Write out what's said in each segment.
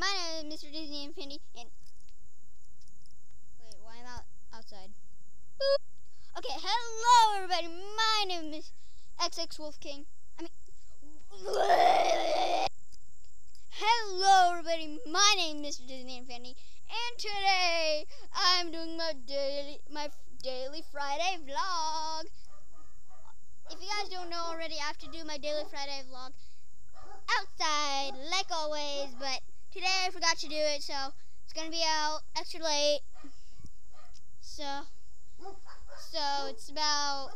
My name is Mr. Disney Infinity, and wait, why am I out outside? Boop. Okay, hello everybody. My name is XX Wolf King. I mean, hello everybody. My name is Mr. Disney Infinity, and today I'm doing my daily my daily Friday vlog. If you guys don't know already, I have to do my daily Friday vlog outside, like always, but today I forgot to do it, so it's gonna be out extra late. So, so it's about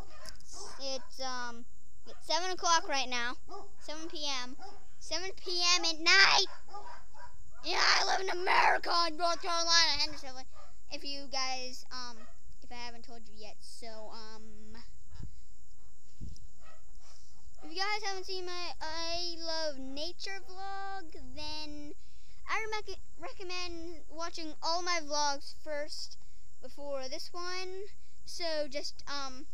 it's um it's seven o'clock right now, seven p.m. Seven p.m. at night. Yeah, I live in America, North Carolina, Hendersonville. If you guys um if I haven't told you yet, so um. If you guys haven't seen my I Love Nature vlog, then I rec recommend watching all my vlogs first before this one. So just um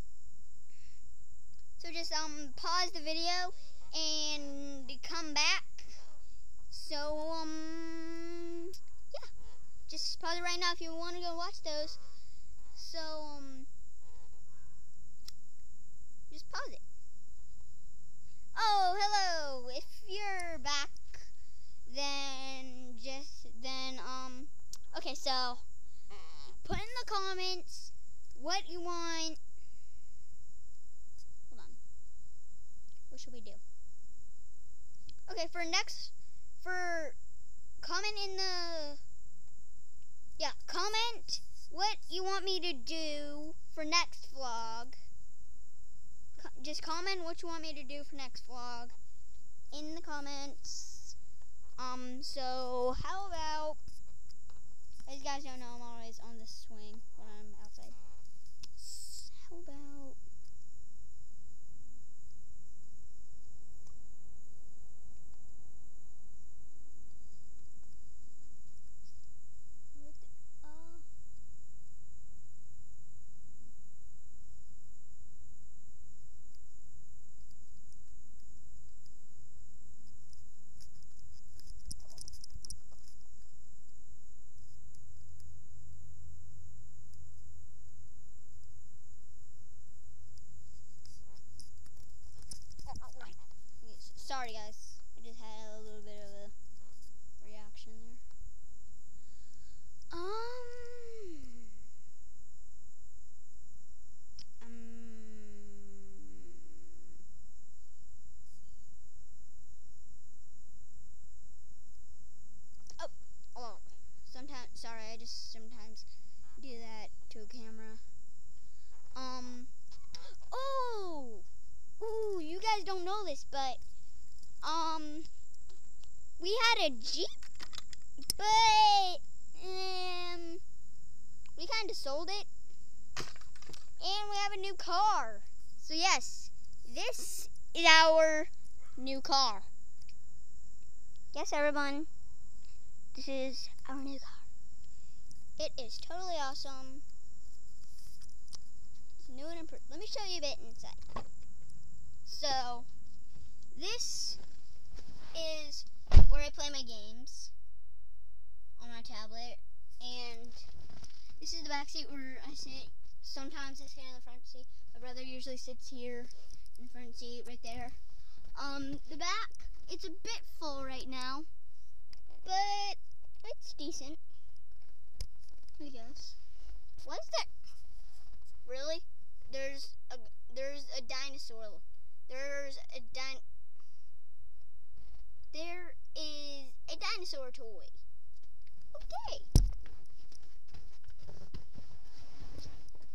so just um pause the video and come back. So um yeah. Just pause it right now if you want to go watch those. So um just pause it. Oh, hello. If you're back, then just then um okay, so put in the comments what you want. Hold on. What should we do? Okay, for next for comment in the yeah, comment what you want me to do for next vlog just comment what you want me to do for next vlog in the comments. Um, so how about, as you guys don't know, I'm always on the swing when I'm outside. How about, uh, Yes, Sorry, guys. I just had a little bit of a reaction there. Um. Um. Oh, oh. Sometimes, sorry, I just sometimes do that to a camera. Um. Oh. Ooh, you guys don't know this, but um, we had a Jeep, but um, we kind of sold it, and we have a new car. So yes, this is our new car. Yes, everyone, this is our new car. It is totally awesome. It's new and improved. Let me show you a bit inside. So, this is where I play my games on my tablet, and this is the back seat where I sit. Sometimes I sit in the front seat. My brother usually sits here in the front seat, right there. Um, the back, it's a bit full right now, but it's decent. I guess. What is that? Really? There's a there's a dinosaur there's a din- there is a dinosaur toy. Okay.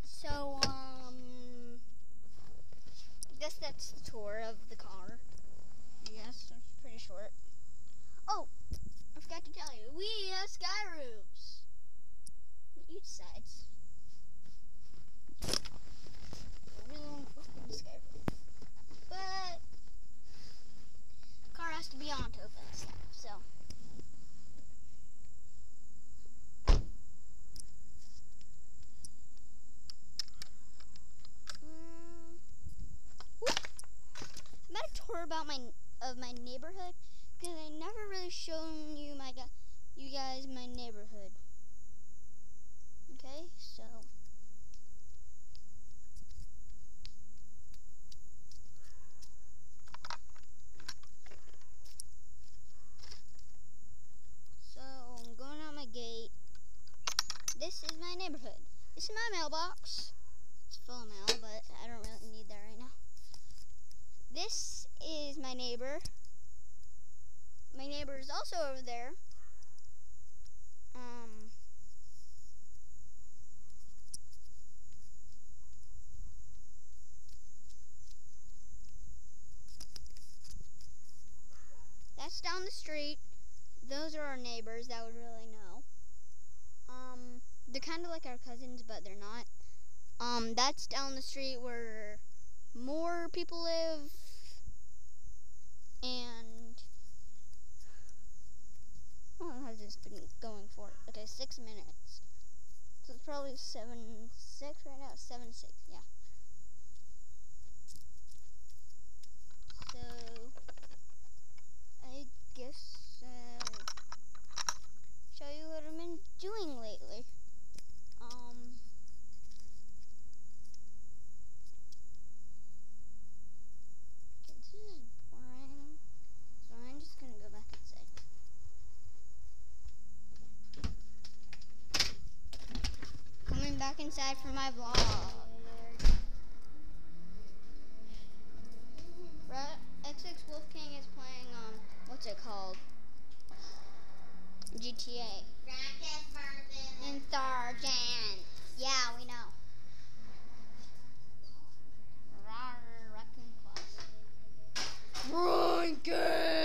So um I guess that's the tour of the car. Guess it's pretty short. about my of my neighborhood because I never really shown you my you guys my neighborhood. Okay, down the street. Those are our neighbors that would really know. Um, they're kind of like our cousins, but they're not. Um, that's down the street where more people live. And how long has this been going for? Okay, six minutes. So it's probably seven six right now. Seven six, yeah. So I guess uh, show you what I've been doing lately. Um. Okay, this is boring. So I'm just gonna go back inside. Coming back inside for my vlog. XX Wolfgang is playing um what's it called? GTA. Insurgent. Yeah, we know. Rawr, Raccoon Class. Frankie!